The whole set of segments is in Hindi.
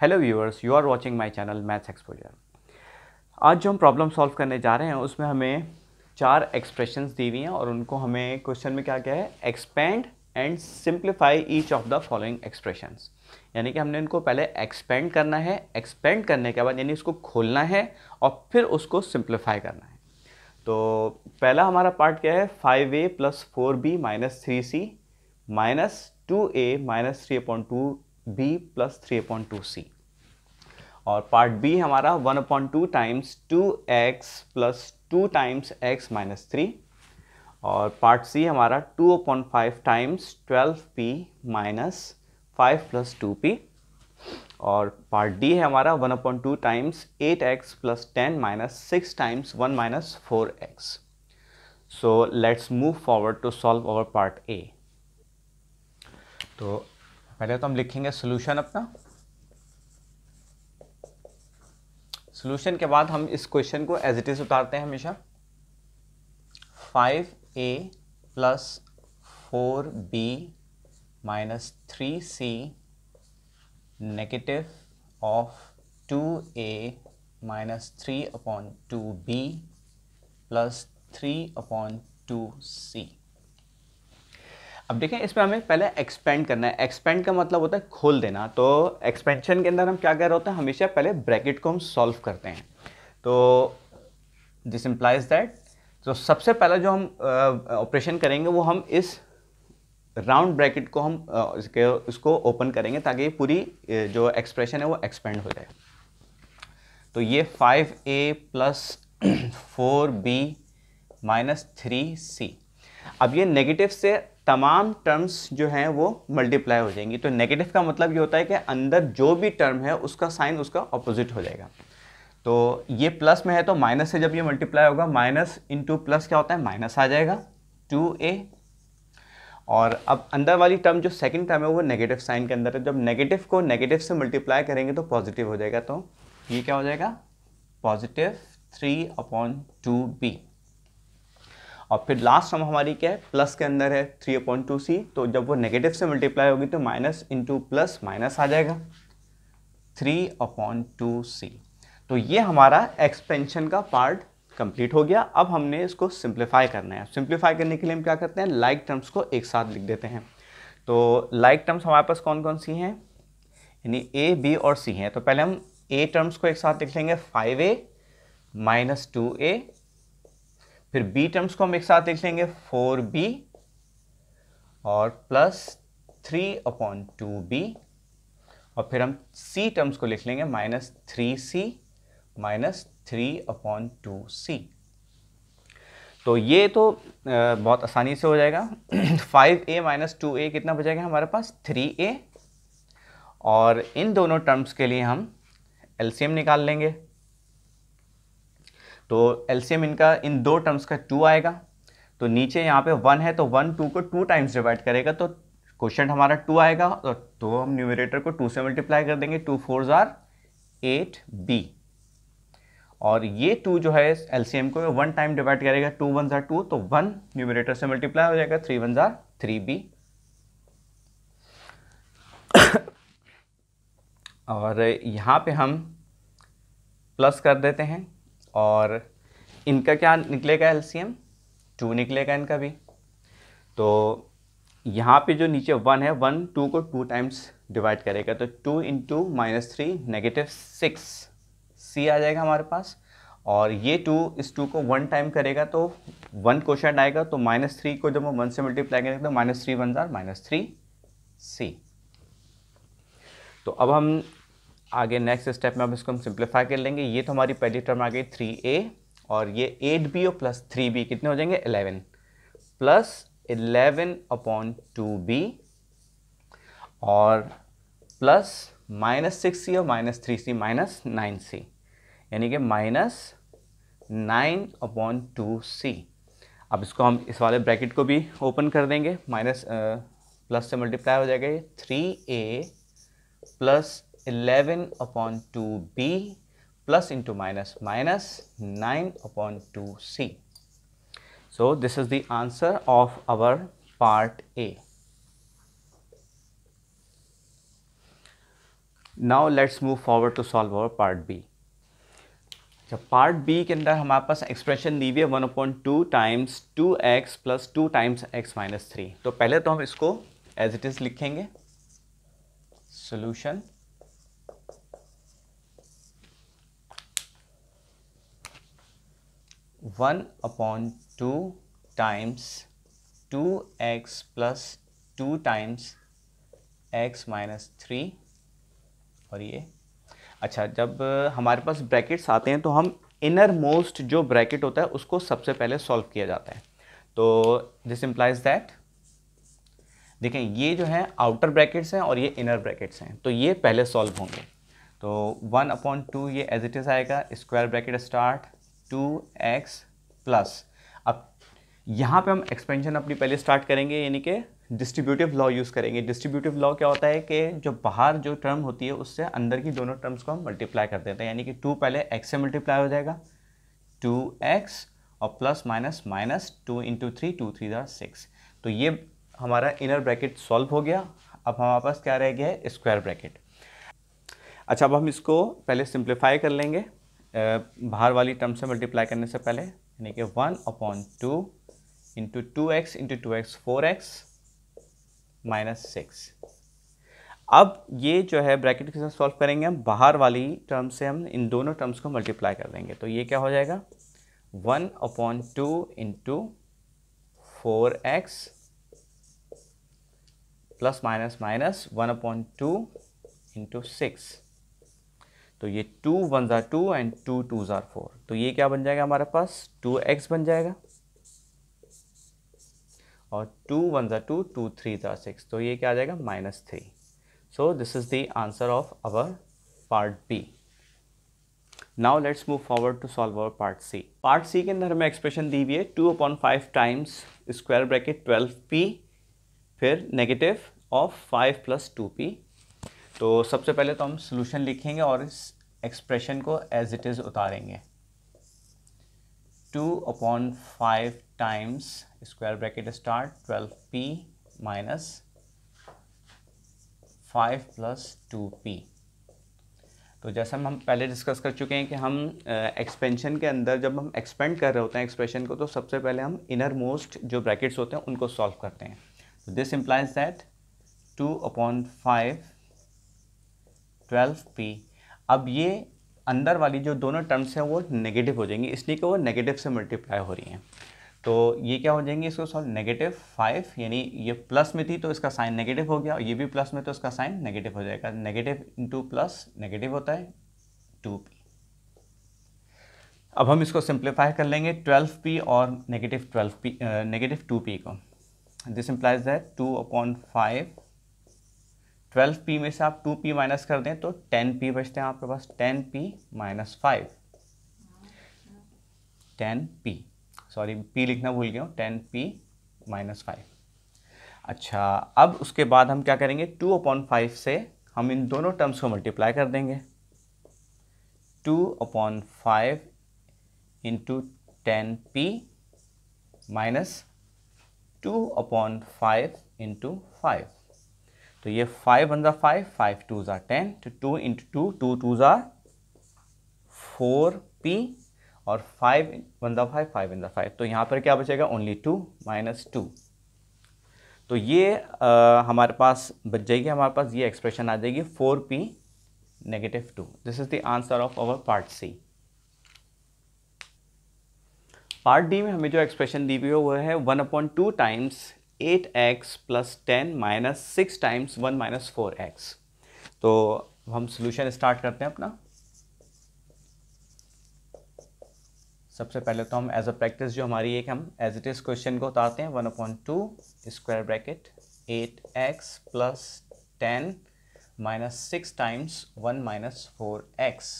Hello viewers you are watching my channel maths exposure आज जो हम प्रॉब्लम सॉल्व करने जा रहे हैं, उसमें हमें चार एक्सप्रेशंस दी हुई हैं और उनको हमें क्वेश्चन में क्या क्या है? Expand and simplify each of the following expressions यानी कि हमने इनको पहले एक्सपेंड करना है एक्सपेंड करने के बाद यानी इसको खोलना है और फिर उसको सिंप्लीफाई करना है। तो पहला हमारा पार्ट क्या है? Five A plus four B minus three C minus two A minus three upon two B plus three upon two C और पार्ट बी हमारा one upon two times two x plus two times x minus three और पार्ट सी हमारा two upon five times twelve P minus five plus two P और पार्ट डी है हमारा one upon two times eight x plus ten minus six times one minus four x so let's move forward to solve our part A तो पहले तो हम लिखेंगे सोल्यूशन अपना। सोल्यूशन के बाद हम इस क्वेश्चन को एज इट इज़ उतारते हैं हमेशा। Five A plus four B minus three C negative of two A minus three upon two B plus three upon two C अब देखें, इसमें हमें पहले एक्सपेंड करना है। एक्सपेंड का मतलब होता है खोल देना। तो एक्सपेंशन के अंदर हम क्या कर रहे होते हैं? हमेशा पहले ब्रैकेट को हम सॉल्व करते हैं। तो दिस इम्प्लाइज दैट तो सबसे पहला जो हम ऑपरेशन करेंगे, वो हम इस राउंड ब्रैकेट को हम इसके इसको ओपन करेंगे ताकि पूरी जो एक्सप्रेशन है वो एक्सपेंड हो जाए। तो ये five A plus four B minus three C अब ये नेगेटिव से तमाम टर्म्स जो हैं वो मल्टीप्लाई हो जाएँगी। तो नेगेटिव का मतलब ये होता है कि अंदर जो भी टर्म है, उसका साइन उसका अपोजिट हो जाएगा। तो ये प्लस में है तो माइनस से जब ये मल्टीप्लाई होगा माइनस इंटू प्लस क्या होता है? माइनस आ जाएगा। टू ए और अब अंदर वाली टर्म जो सेकंड टर्म है, वो नेगेटिव साइन के अंदर है। जब नेगेटिव को नेगेटिव से मल्टीप्लाई करेंगे तो पॉजिटिव हो जाएगा। तो ये क्या हो जाएगा? Positive three upon two B और फिर लास्ट टर्म हमारी क्या है? प्लस के अंदर है थ्री अपॉइंट टू सी तो जब वो नेगेटिव से मल्टीप्लाई होगी तो माइनस इंटू प्लस माइनस आ जाएगा। थ्री अपॉन टू सी तो ये हमारा एक्सपेंशन का पार्ट कंप्लीट हो गया। अब हमने इसको सिंप्लीफाई करना है। सिंप्लीफाई करने के लिए हम क्या करते हैं? लाइक like टर्म्स को एक साथ लिख देते हैं। तो लाइक like टर्म्स हमारे पास कौन कौन सी हैं? यानी ए बी और सी हैं। तो पहले हम ए टर्म्स को एक साथ लिख लेंगे। Five A minus two A फिर बी टर्म्स को हम एक साथ लिख लेंगे फोर बी और plus three upon two B और फिर हम सी टर्म्स को लिख लेंगे minus three C minus three upon two C तो ये तो बहुत आसानी से हो जाएगा। Five A minus two A कितना बचेगा हमारे पास? थ्री ए और इन दोनों टर्म्स के लिए हम एलसीएम निकाल लेंगे। तो एलसीएम इनका इन दो टर्म्स का टू आएगा। तो नीचे यहाँ पे वन है तो वन टू को टू टाइम्स डिवाइड करेगा तो क्वेश्चन हमारा टू आएगा तो हम न्यूमरेटर को टू से मल्टीप्लाई कर देंगे टू फोर ज़ार एट बी और ये टू जो है एलसीएम को वन टाइम डिवाइड करेगा टू वन ज़ार टू तो वन न्यूमरेटर से मल्टीप्लाई हो जाएगा थ्री वन ज़ार थ्री बी और यहाँ पे हम प्लस कर देते हैं। और इनका क्या निकलेगा एलसीएम? टू निकलेगा इनका भी। तो यहाँ पे जो नीचे वन है, वन, टू को टू टाइम्स डिवाइड करेगा तो two into minus three negative six C आ जाएगा हमारे पास। और ये टू, इस टू को वन टाइम करेगा तो वन क्वेश्चन आएगा तो माइनस थ्री को जब हम वन से मल्टीप्लाई करेंगे तो माइनस थ्री वन जार माइनस थ्री सी तो अब हम आगे नेक्स्ट स्टेप में अब इसको हम सिंप्लीफाई कर लेंगे। ये तो हमारी पहली टर्म आ गई थ्री ए और ये एट बी और प्लस थ्री बी कितने हो जाएँगे? Eleven plus eleven upon two B और प्लस माइनस सिक्स सी और minus three C minus nine C यानी कि minus nine upon two C अब इसको हम इस वाले ब्रैकेट को भी ओपन कर देंगे। माइनस प्लस से मल्टीप्लाई हो जाएगा ये three A plus 11 upon 2b plus into minus minus 9 upon 2c. So, this is the answer of our part A. Now let's move forward to solve our part B जब पार्ट बी के अंदर हमारे पास एक्सप्रेशन दी हुई है one upon two times two x plus two times x minus three तो पहले तो हम इसको एज इट इज़ लिखेंगे solution one upon two times two x plus two times x minus three. और ये अच्छा जब हमारे पास ब्रैकेट्स आते हैं तो हम इनर मोस्ट जो ब्रैकेट होता है उसको सबसे पहले सॉल्व किया जाता है। तो दिस इम्प्लाइज दैट देखें, ये जो है आउटर ब्रैकेट्स हैं और ये इनर ब्रैकेट्स हैं। तो ये पहले सॉल्व होंगे। तो वन अपॉन टू ये एज इट इज़ आएगा square bracket start two x plus. अब यहाँ पे हम एक्सपेंशन अपनी पहले स्टार्ट करेंगे, यानी कि डिस्ट्रीब्यूटिव लॉ यूज़ करेंगे। डिस्ट्रीब्यूटिव लॉ क्या होता है कि जो बाहर जो टर्म होती है, उससे अंदर की दोनों टर्म्स को हम मल्टीप्लाई कर देते हैं। यानी कि टू पहले एक्स से मल्टीप्लाई हो जाएगा। टू एक्स और plus minus minus two into three two three ज़ार सिक्स तो ये हमारा इनर ब्रैकेट सॉल्व हो गया। अब हमारे पास क्या रह गया है? स्क्वायर ब्रैकेट अच्छा अब हम इसको पहले सिंप्लीफाई कर लेंगे। बाहर वाली टर्म से मल्टीप्लाई करने से पहले, यानी कि one upon two into two x into two x four x minus six अब ये जो है ब्रैकेट के साथ सॉल्व करेंगे हम? बाहर वाली टर्म से हम इन दोनों टर्म्स को मल्टीप्लाई कर देंगे। तो ये क्या हो जाएगा? One upon two into four x plus minus minus one upon two into six तो ये टू वन ज़ार टू एंड टू टू ज़ार फोर तो ये क्या बन जाएगा हमारे पास? टू एक्स बन जाएगा। और टू वन ज़ार टू टू थ्री ज़ार सिक्स तो ये क्या आ जाएगा? Minus three so this is the answer of our part B now let's move forward to solve our part C part C के अंदर हमें एक्सप्रेशन दी हुई है two upon five times square bracket twelve P फिर negative of five plus two P तो सबसे पहले तो हम सोल्यूशन लिखेंगे और इस एक्सप्रेशन को एज इट इज़ उतारेंगे। Two upon five times square bracket start twelve P minus five plus two P तो जैसा हम पहले डिस्कस कर चुके हैं कि हम एक्सपेंशन के अंदर जब हम एक्सपेंड कर रहे होते हैं एक्सप्रेशन को तो सबसे पहले हम इनर मोस्ट जो ब्रैकेट्स होते हैं, उनको सॉल्व करते हैं। तो this implies that two upon five twelve P, अब ये अंदर वाली जो दोनों टर्म्स हैं, वो नेगेटिव हो जाएँगी, इसलिए कि वो नेगेटिव से मल्टीप्लाई हो रही हैं। तो ये क्या हो जाएँगे, इसको सॉल्व नेगेटिव फाइव यानी ये प्लस में थी तो इसका साइन नेगेटिव हो गया और ये भी प्लस में तो इसका साइन नेगेटिव हो जाएगा। नेगेटिव इंटू प्लस नेगेटिव होता है टू पी अब हम इसको सिंप्लीफाई कर लेंगे ट्वेल्व पी और negative twelve P negative two P को। This implies that two upon five twelve P में से आप टू पी माइनस कर दें तो टेन पी बचते हैं आपके पास ten P minus five ten P sorry P लिखना भूल गया हूँ टेन पी माइनस फाइव अच्छा अब उसके बाद हम क्या करेंगे? टू अपॉन फाइव से हम इन दोनों टर्म्स को मल्टीप्लाई कर देंगे. Two upon five into ten p minus two upon five into five तो ये फाइव वन ज़ा फाइव फाइव टू ज़ा टेन तो two into two two two ज़ा फोर पी और फाइव वन द फाइव फाइव इन द फाइव तो यहाँ पर क्या बचेगा? ओनली टू माइनस टू तो ये आ, हमारे पास बच जाएगी हमारे पास ये एक्सप्रेशन आ जाएगी four p negative two this is the answer of our part C part D में हमें जो एक्सप्रेशन दी हुई है वो है one upon two times eight x plus ten minus six times one minus four x. तो हम सोल्यूशन स्टार्ट करते हैं अपना। सबसे पहले तो हम एज अ प्रैक्टिस जो हमारी एक हम एज इट इज़ क्वेश्चन को उतारते हैं one upon two square bracket eight x plus ten minus six times one minus four x.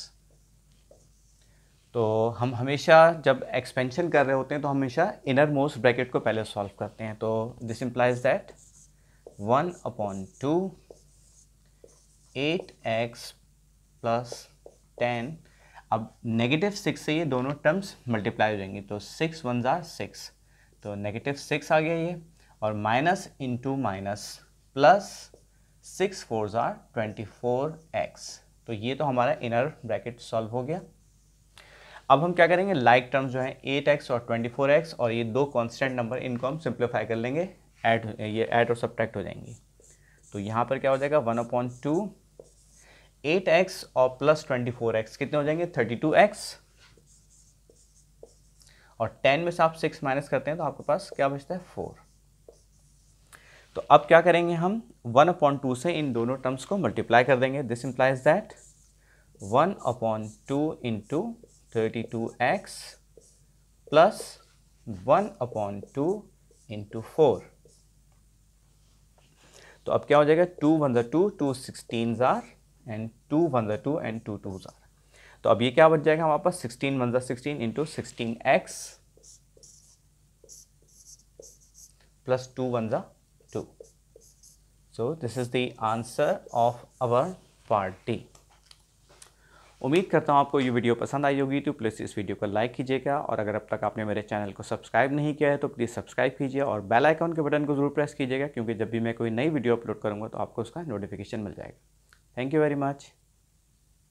तो हम हमेशा जब एक्सपेंशन कर रहे होते हैं तो हमेशा इनर मोस्ट ब्रैकेट को पहले सॉल्व करते हैं। तो this implies that one upon two eight x plus ten अब नेगेटिव सिक्स से ये दोनों टर्म्स मल्टीप्लाई हो जाएँगे। तो सिक्स वन ज़ार सिक्स तो नेगेटिव सिक्स आ गया ये, और minus into minus plus six four ज़ार ट्वेंटी फोर एक्स तो ये तो हमारा इनर ब्रैकेट सॉल्व हो गया। अब हम क्या करेंगे? लाइक like टर्म्स जो है एट एक्स और ट्वेंटी फोर एक्स और ये दो कॉन्स्टेंट नंबर इनको हम सिंप्लीफाई कर लेंगे ऐड ये ऐड और सब्ट्रैक्ट हो जाएँगे। तो यहाँ पर क्या हो जाएगा? One upon two eight x और प्लस ट्वेंटी फोर एक्स कितने हो जाएँगे? थर्टी टू एक्स और टेन में से आप सिक्स माइनस करते हैं तो आपके पास क्या बचता है? फोर तो अब क्या करेंगे हम? वन अपॉन टू से इन दोनों टर्म्स को मल्टीप्लाई कर देंगे। This implies that one upon two into thirty two x plus one upon two into four तो अब क्या हो जाएगा? टू वन ज़ा टू टू सिक्सटीन ज़ार एंड टू वन ज़ा टू एंड टू टू ज़ार तो अब ये क्या बच जाएगा हमारे पास? सिक्सटीन वन ज़ा sixteen into sixteen x two one ज़ा two so this is the answer of our part D उम्मीद करता हूँ आपको ये वीडियो पसंद आई होगी तो प्लीज़ इस वीडियो को लाइक कीजिएगा और अगर अब तक आपने मेरे चैनल को सब्सक्राइब नहीं किया है तो प्लीज़ सब्सक्राइब कीजिए और बेल आइकॉन के बटन को ज़रूर प्रेस कीजिएगा, क्योंकि जब भी मैं कोई नई वीडियो अपलोड करूँगा तो आपको उसका नोटिफिकेशन मिल जाएगा। Thank you very much